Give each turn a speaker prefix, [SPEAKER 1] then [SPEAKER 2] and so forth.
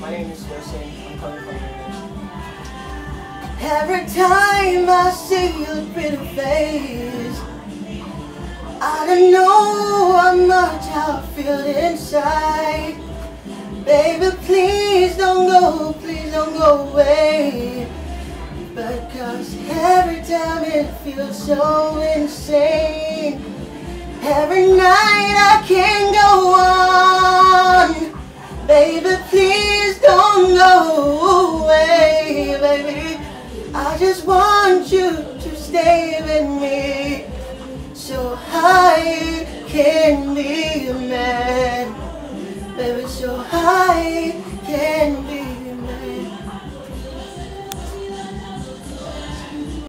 [SPEAKER 1] My name is Wilson. I'm coming from England. Every time I see your pretty face, I don't know how much I feel inside. Baby, please don't go, please don't go away. Because every time it feels so insane. Every night I can't go on. Baby, please. I just want you to stay with me. So I can be a man. Baby, so be